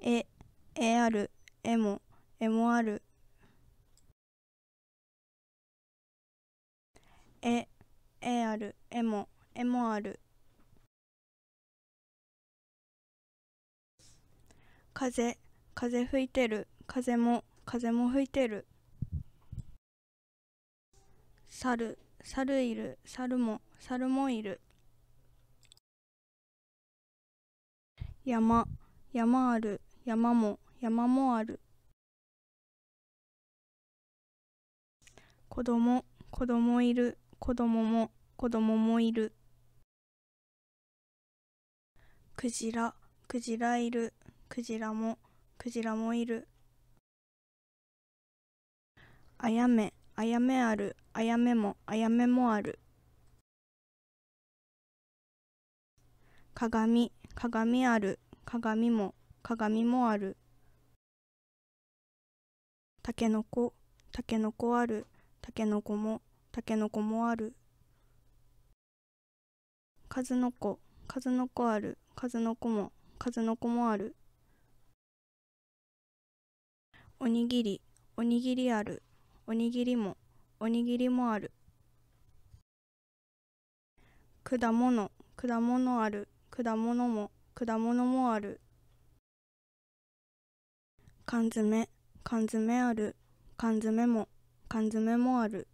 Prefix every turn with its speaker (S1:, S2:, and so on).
S1: ええあるえもえもある。ええあるえもえもある。風風吹いてる。風も風も吹いてる。猿猿いる。猿も猿もいる。山山ある山も山もある。子供子供いる子供も子供もいる。クジラクジラいるクジラもクジラもいる。あやめあやめあるあやめもあやめもある。鏡鏡ある鏡も鏡もある。たけのこたけのこある。たけのこもたけのこもある。数の子数の子ある。数の子も数の子もある。おにぎりおにぎりある。おにぎりもおにぎりもある。果物果物ある。果物も果物もある。缶詰缶詰ある。缶詰も缶詰もある。